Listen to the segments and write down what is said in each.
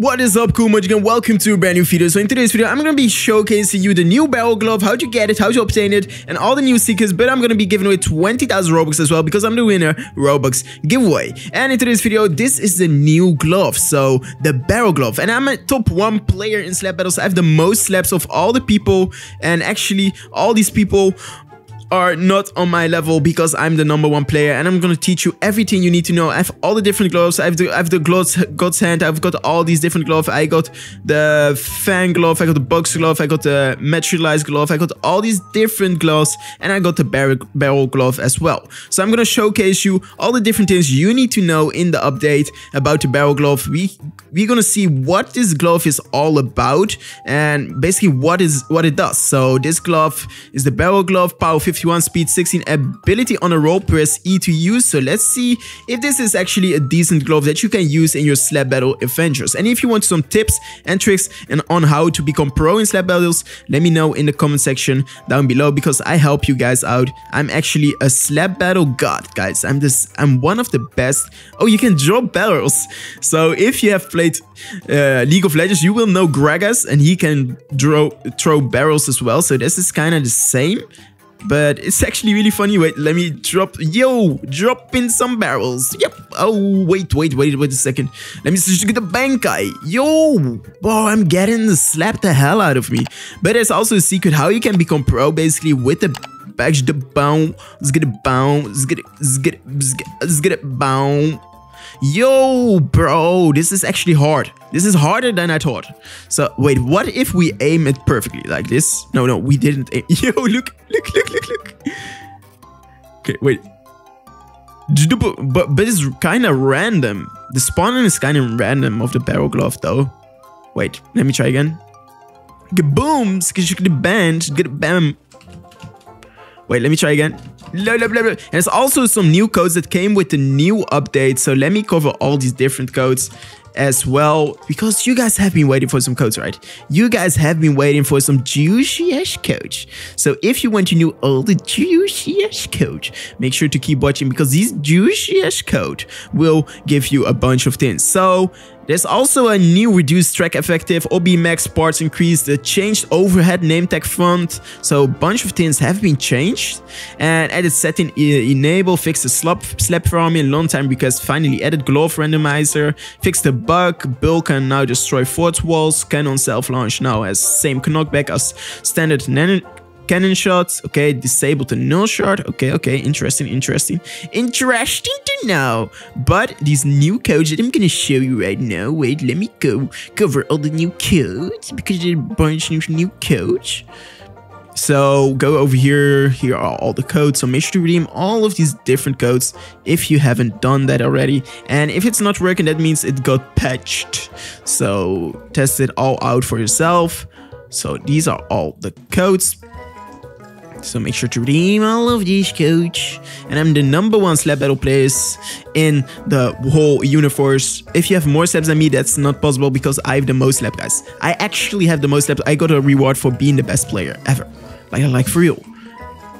What is up, cool and welcome to a brand new video. So in today's video, I'm gonna be showcasing you the new barrel glove, how to get it, how to obtain it, and all the new secrets, but I'm gonna be giving away 20,000 Robux as well because I'm the winner Robux giveaway. And in today's video, this is the new glove, so the barrel glove. And I'm a top one player in slap battles. I have the most slaps of all the people, and actually all these people are not on my level because I'm the number one player and I'm gonna teach you everything you need to know. I have all the different gloves. I have the I have the gloves God's hand. I've got all these different gloves. I got the fan glove. I got the box glove. I got the materialized glove. I got all these different gloves and I got the barrel barrel glove as well. So I'm gonna showcase you all the different things you need to know in the update about the barrel glove. We we're gonna see what this glove is all about and basically what is what it does. So this glove is the barrel glove, power 50 51 speed 16 ability on a roll press E to use. So let's see if this is actually a decent glove that you can use in your slap battle adventures. And if you want some tips and tricks and on how to become pro in slap battles let me know in the comment section down below because I help you guys out. I'm actually a slap battle god guys. I'm this I'm one of the best. Oh you can drop barrels so if you have played uh, League of Legends you will know Gragas and he can draw throw barrels as well. So this is kind of the same but it's actually really funny. Wait, let me drop. Yo, drop in some barrels. Yep. Oh, wait, wait, wait, wait a second. Let me get the Bankai. Yo, oh, I'm getting slap the hell out of me. But there's also a secret how you can become pro basically with the badge the bound. Let's get it bound. Let's get it. Let's get it. Let's get it bound. Yo, bro, this is actually hard. This is harder than I thought. So, wait, what if we aim it perfectly like this? No, no, we didn't aim. Yo, look, look, look, look, look. Okay, wait. But, but it's kind of random. The spawning is kind of random of the barrel glove, though. Wait, let me try again. Boom! Get bam. Wait, let me try again. Blah, blah, blah, and there's also some new codes that came with the new update. So let me cover all these different codes as well because you guys have been waiting for some codes right? You guys have been waiting for some juicy-ass codes. So if you want to know all the juicy-ass codes make sure to keep watching because these juicy-ass code will give you a bunch of things. So there's also a new reduced track effective, OB max parts increased, the changed overhead name tag font, so a bunch of things have been changed. And added setting enable, fixed the slap, slap farming, long time request, finally added glove randomizer, fixed the bug, Bull can now destroy fort walls, cannon self-launch now has same knockback as standard cannon shots. Okay, disable the null shot. Okay, okay, interesting, interesting. Interesting to know. But these new codes that I'm gonna show you right now. Wait, let me go cover all the new codes because there's a bunch of new codes. So go over here, here are all the codes. So make sure to redeem all of these different codes if you haven't done that already. And if it's not working, that means it got patched. So test it all out for yourself. So these are all the codes. So make sure to redeem all of these coach. And I'm the number one slap battle players in the whole universe. If you have more slaps than me, that's not possible because I have the most slap guys. I actually have the most slaps. I got a reward for being the best player ever. Like, like for real.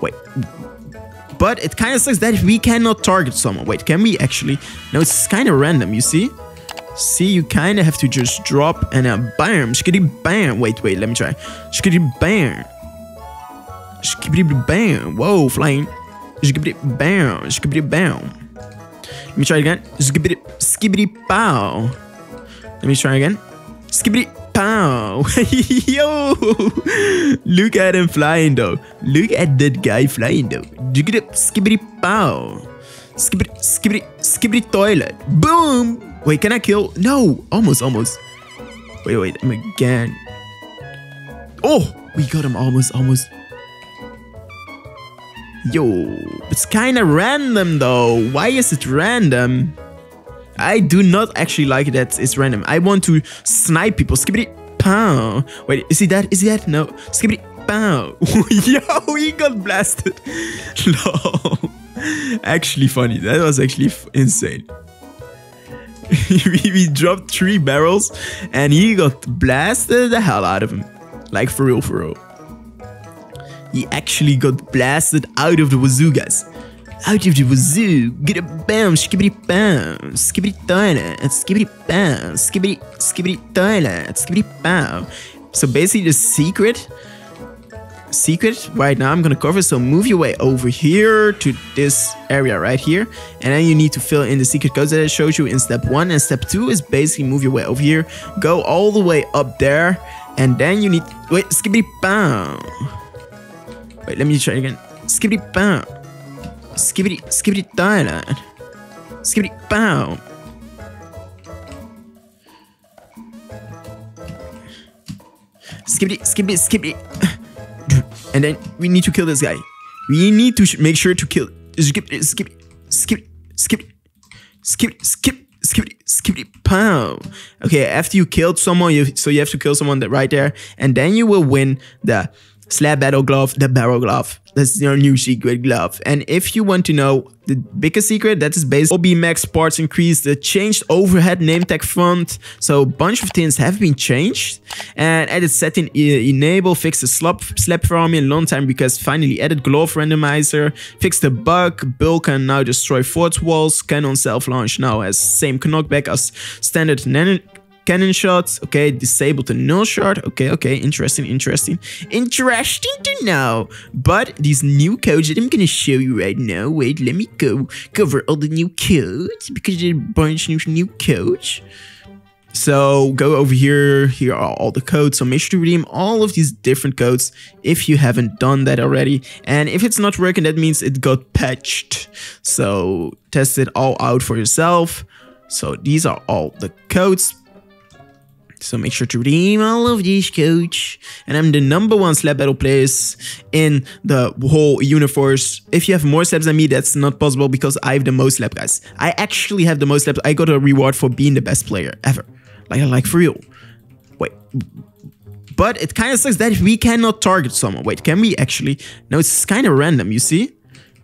Wait. But it kind of sucks that we cannot target someone. Wait, can we actually? No, it's kind of random, you see? See, you kind of have to just drop and uh, bam, skitty bam. Wait, wait, let me try. Skitty bam. Bam. Whoa. Skibbity bam. Bam. Let me try again. Skibbity skibbity pow. Let me try again. Skibbity pow. Yo! Look at him flying though. Look at that guy flying though. Skibbity skibbity pow. Skibbity skibbity skibbity toilet. Boom! Wait, can I kill? No! Almost, almost. Wait, wait, I'm again. Oh! We got him almost, almost. Yo, it's kinda random though. Why is it random? I do not actually like that it's random. I want to snipe people. Skibbity pow. Wait, is he that? Is he that? No. Skibbity pow. Yo, he got blasted. No. actually funny. That was actually insane. we dropped three barrels and he got blasted the hell out of him. Like for real, for real he actually got blasted out of the wazoo, guys. Out of the wazoo, get a bam, skibbity bam, skibbity toilet, skibbity bam, skibbity, skibbity toilet, skibbity bam. So basically the secret, secret right now I'm gonna cover, so move your way over here to this area right here, and then you need to fill in the secret codes that I showed you in step one, and step two is basically move your way over here, go all the way up there, and then you need, wait, skibbity bam. Wait, let me try again. Skibbity bam. Skibbity, skibbity toilet. Skibbity bow. Skibbity, skibbity, skibbity. And then we need to kill this guy. We need to make sure to kill. Skip, skip, skip, skip, skip, skip, skip, skip, pow. Okay, after you killed someone, you so you have to kill someone that right there, and then you will win the slap battle glove, the barrel glove. That's your new secret glove. And if you want to know the biggest secret, that is basically OB Max parts increase, the changed overhead name tag font. So a bunch of things have been changed. And added setting enable, fix the slap, slap me a long time because finally added glove randomizer, fix the bug, Bull can now destroy fort walls, cannon self-launch now has same knockback as standard cannon shots. Okay, disable the null shot. Okay, okay, interesting, interesting. Interesting to know. But these new codes that I'm gonna show you right now, wait, let me go cover all the new codes because there's a bunch of new codes. So go over here, here are all the codes. So make sure to redeem all of these different codes if you haven't done that already. And if it's not working, that means it got patched. So test it all out for yourself. So these are all the codes. So make sure to redeem all of these codes. And I'm the number one slap battle players in the whole universe. If you have more slaps than me, that's not possible because I have the most slap guys. I actually have the most slaps. I got a reward for being the best player ever. Like, like for real. Wait. But it kind of sucks that we cannot target someone. Wait, can we actually? No, it's kind of random, you see?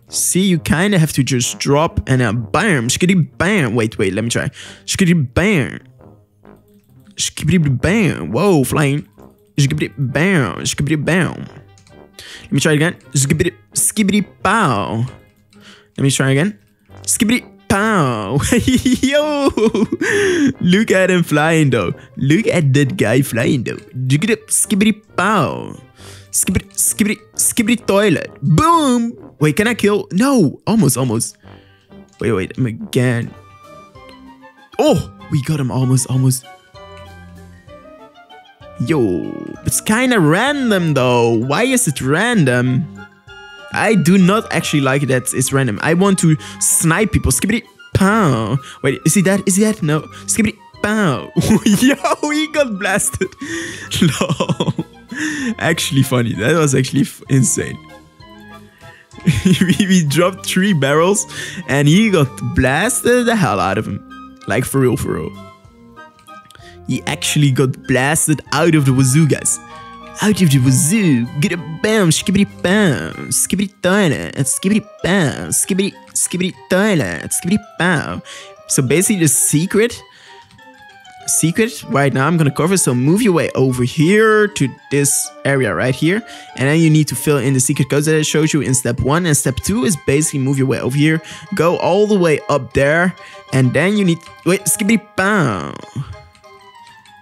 See, you kind of have to just drop and then bam, skitty bam. Wait, wait, let me try. Skitty bam. Bam. Whoa, flying. Skibbity bam. Bam. Let me try it again. Skibbity skibbity pow. Let me try again. Skibbity pow. Yo! Look at him flying though. Look at that guy flying though. Skibbity pow. Skibbity skibbity skibbity toilet. Boom! Wait, can I kill? No! Almost, almost. Wait, wait, again. Oh! We got him almost, almost. Yo, it's kinda random though. Why is it random? I do not actually like that it's random. I want to snipe people. Skibbity pow. Wait, is he that? Is he that? No. Skibbity pow. Yo, he got blasted. No. actually funny. That was actually insane. we dropped three barrels and he got blasted the hell out of him. Like for real, for real he actually got blasted out of the wazoo, guys. Out of the wazoo, get a bam, skibbity bam, skibbity toilet, skibbity bam, skibbity, skibbity toilet, skibbity bam. So basically the secret, secret right now I'm gonna cover, so move your way over here to this area right here, and then you need to fill in the secret codes that I showed you in step one, and step two is basically move your way over here, go all the way up there, and then you need, wait, skibbity bam.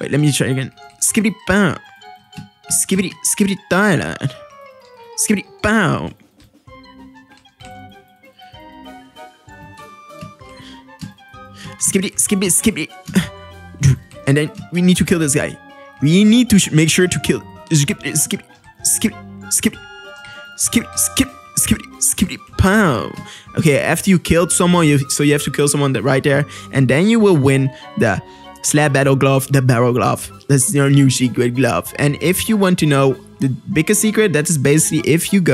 Wait, let me try again. Skibbity bow. Skibbity, skibbity toilet. Skibbity bow. Skibbity, skibbity, skibbity. And then we need to kill this guy. We need to make sure to kill. Skip, skip, skip, skip, skip, skip, skip, skip, pow. Okay, after you killed someone, you so you have to kill someone that right there, and then you will win the slap battle glove, the barrel glove. That's your new secret glove. And if you want to know the biggest secret, that is basically if you go